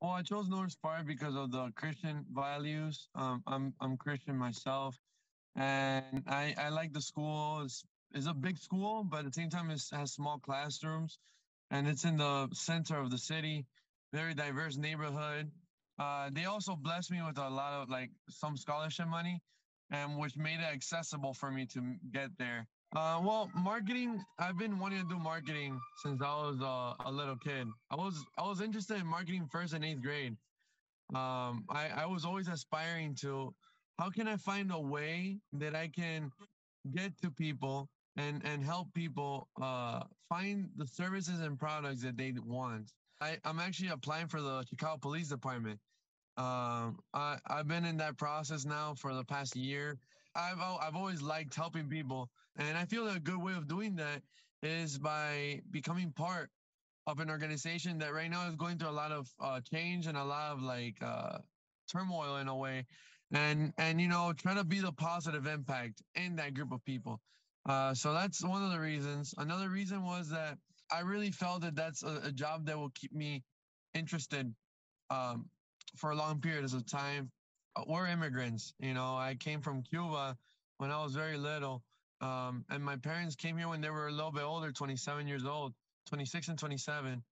Well, I chose North Park because of the Christian values. Um, I'm I'm Christian myself, and I I like the school. It's, it's a big school, but at the same time, it has small classrooms, and it's in the center of the city. Very diverse neighborhood. Uh, they also blessed me with a lot of like some scholarship money, and which made it accessible for me to get there. Uh, well, marketing. I've been wanting to do marketing since I was uh, a little kid. I was I was interested in marketing first in eighth grade. Um, I I was always aspiring to how can I find a way that I can get to people and and help people uh, find the services and products that they want. I, I'm actually applying for the Chicago Police Department. Um, I I've been in that process now for the past year. I've I've always liked helping people, and I feel that a good way of doing that is by becoming part of an organization that right now is going through a lot of uh, change and a lot of like uh, turmoil in a way, and and you know trying to be the positive impact in that group of people. Uh, so that's one of the reasons. Another reason was that I really felt that that's a, a job that will keep me interested um, for a long periods of time. Uh, We're immigrants, you know. I came from Cuba when I was very little, um, and my parents came here when they were a little bit older, 27 years old, 26 and 27.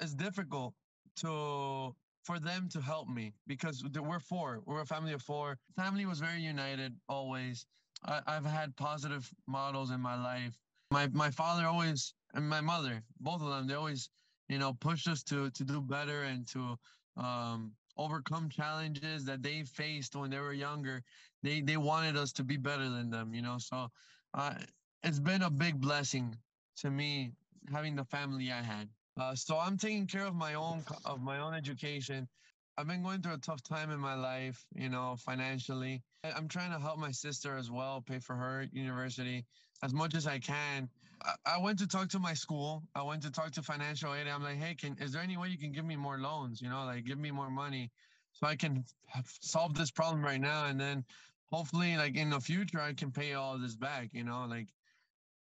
It's difficult to for them to help me because we're four. We're a family of four. Family was very united always. I, I've had positive models in my life. My my father always and my mother, both of them, they always, you know, pushed us to to do better and to um, overcome challenges that they faced when they were younger. They they wanted us to be better than them, you know. So uh, it's been a big blessing to me having the family I had. Uh, so I'm taking care of my own of my own education. I've been going through a tough time in my life, you know, financially. I'm trying to help my sister as well, pay for her university as much as I can. I, went to talk to my school. I went to talk to financial aid. I'm like, hey, can is there any way you can give me more loans? You know, like give me more money so I can solve this problem right now, and then hopefully, like in the future, I can pay all this back. You know, like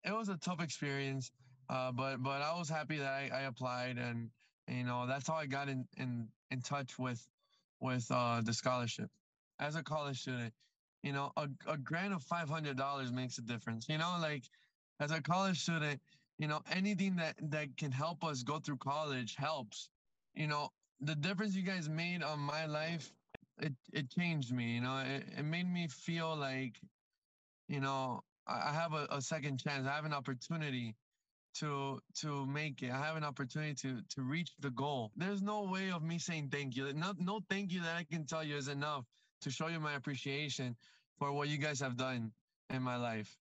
it was a tough experience, uh, but but I was happy that I, I applied, and you know that's how I got in in in touch with with uh, the scholarship as a college student. You know, a, a grant of five hundred dollars makes a difference. You know, like as a college student, you know anything that that can help us go through college helps. You know, the difference you guys made on my life, it it changed me. You know, it, it made me feel like you know I I have a, a second chance. I have an opportunity to to make it. I have an opportunity to to reach the goal. There's no way of me saying thank you. No no thank you that I can tell you is enough to show you my appreciation for what you guys have done in my life.